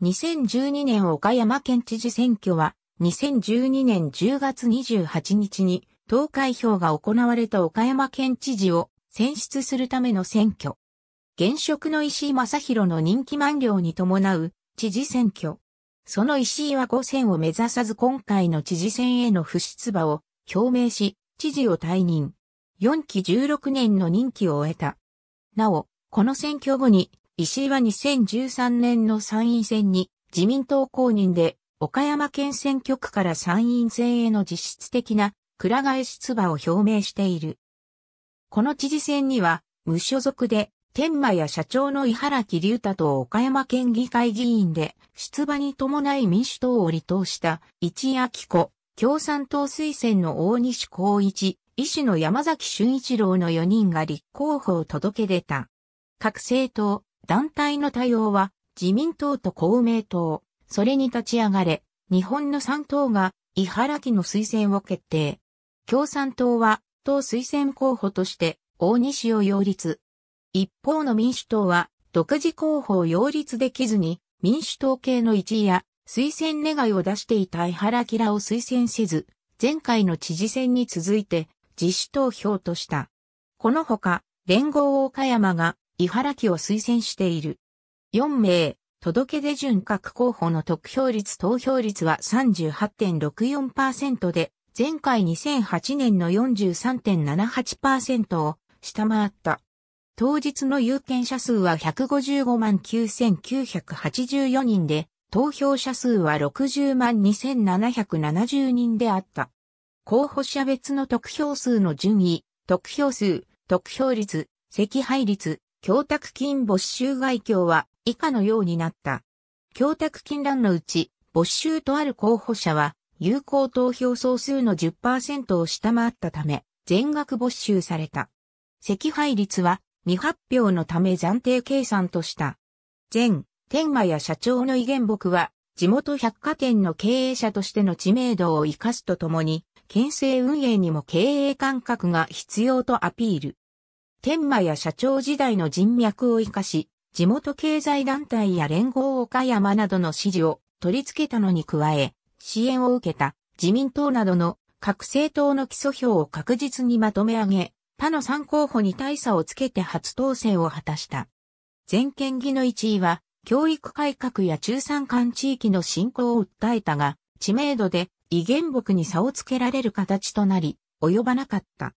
2012年岡山県知事選挙は、2012年10月28日に投開票が行われた岡山県知事を選出するための選挙。現職の石井正弘の任期満了に伴う知事選挙。その石井は5選を目指さず今回の知事選への不出馬を表明し、知事を退任。4期16年の任期を終えた。なお、この選挙後に石井は2013年の参院選に自民党公認で岡山県選挙区から参院選への実質的な蔵替え出馬を表明している。この知事選には無所属で天満や社長の井原木隆太と岡山県議会議員で出馬に伴い民主党を離党した一明子、共産党推薦の大西光一、医師の山崎俊一郎の4人が立候補を届け出た。各政党、団体の対応は自民党と公明党、それに立ち上がれ、日本の3党が伊原木の推薦を決定。共産党は党推薦候補として大西を擁立。一方の民主党は独自候補を擁立できずに民主党系の一位や推薦願いを出していた伊原木らを推薦せず、前回の知事選に続いて自主投票とした。このほか、連合岡山が伊原木を推薦している。4名、届け出順各候補の得票率投票率は38.64%で、前回2008年の43.78%を下回った。当日の有権者数は155万9984人で、投票者数は60万2770人であった。候補者別の得票数の順位、得票数、得票率、席配率、供託金没収外境は以下のようになった。供託金欄のうち、没収とある候補者は、有効投票総数の10%を下回ったため、全額没収された。席配率は、未発表のため暫定計算とした。前、天満や社長の威厳木は、地元百貨店の経営者としての知名度を活かすとともに、県政運営にも経営感覚が必要とアピール。天満や社長時代の人脈を活かし、地元経済団体や連合岡山などの支持を取り付けたのに加え、支援を受けた自民党などの各政党の基礎票を確実にまとめ上げ、他の3候補に大差をつけて初当選を果たした。全県議の1位は、教育改革や中山間地域の振興を訴えたが、知名度で威厳木に差をつけられる形となり、及ばなかった。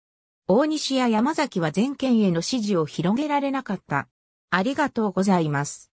大西や山崎は全県への支持を広げられなかった。ありがとうございます。